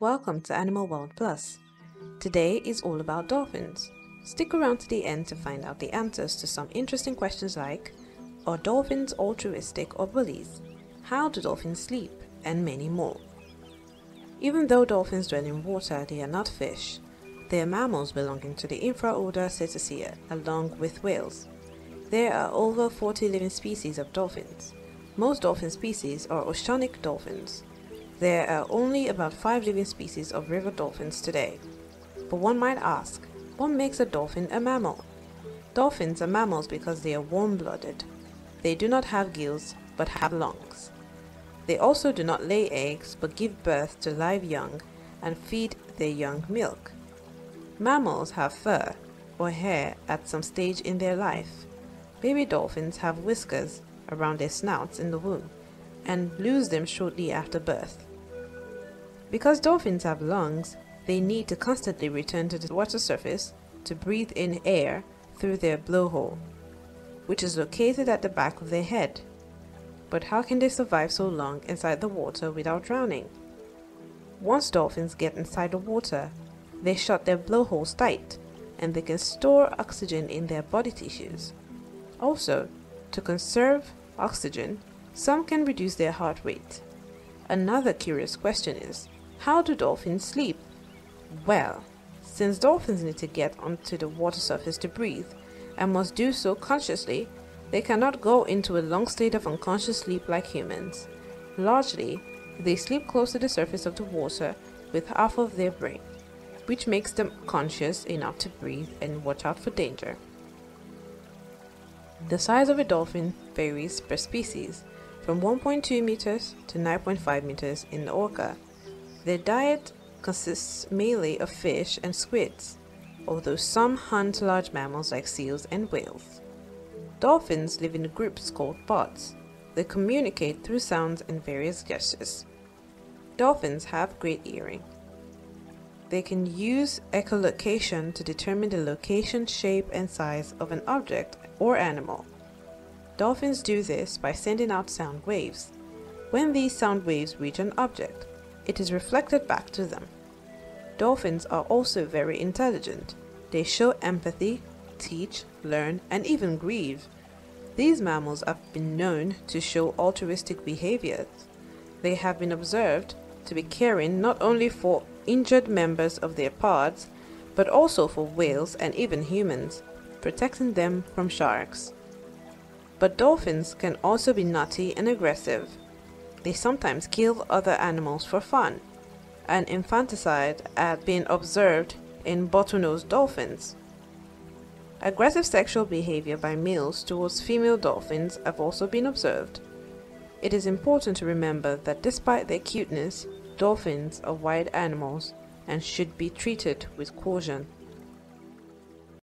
Welcome to Animal World Plus. Today is all about dolphins. Stick around to the end to find out the answers to some interesting questions like Are dolphins altruistic or bullies? How do dolphins sleep? And many more. Even though dolphins dwell in water, they are not fish. They are mammals belonging to the infraorder Cetacea, along with whales. There are over 40 living species of dolphins. Most dolphin species are oceanic dolphins. There are only about 5 living species of river dolphins today. But one might ask, what makes a dolphin a mammal? Dolphins are mammals because they are warm-blooded. They do not have gills, but have lungs. They also do not lay eggs, but give birth to live young and feed their young milk. Mammals have fur, or hair, at some stage in their life. Baby dolphins have whiskers around their snouts in the womb and lose them shortly after birth. Because dolphins have lungs, they need to constantly return to the water surface to breathe in air through their blowhole, which is located at the back of their head. But how can they survive so long inside the water without drowning? Once dolphins get inside the water, they shut their blowholes tight and they can store oxygen in their body tissues. Also, to conserve oxygen, some can reduce their heart rate. Another curious question is, how do dolphins sleep? Well, since dolphins need to get onto the water surface to breathe, and must do so consciously, they cannot go into a long state of unconscious sleep like humans. Largely, they sleep close to the surface of the water with half of their brain, which makes them conscious enough to breathe and watch out for danger. The size of a dolphin varies per species, from 1.2 meters to 9.5 meters in the orca. Their diet consists mainly of fish and squids, although some hunt large mammals like seals and whales. Dolphins live in groups called pods. They communicate through sounds and various gestures. Dolphins have great hearing. They can use echolocation to determine the location, shape, and size of an object or animal. Dolphins do this by sending out sound waves. When these sound waves reach an object, it is reflected back to them. Dolphins are also very intelligent. They show empathy, teach, learn, and even grieve. These mammals have been known to show altruistic behaviors. They have been observed to be caring not only for injured members of their pods, but also for whales and even humans, protecting them from sharks. But dolphins can also be naughty and aggressive. They sometimes kill other animals for fun. An infanticide had been observed in bottlenose dolphins. Aggressive sexual behavior by males towards female dolphins have also been observed. It is important to remember that despite their cuteness, dolphins are wild animals and should be treated with caution.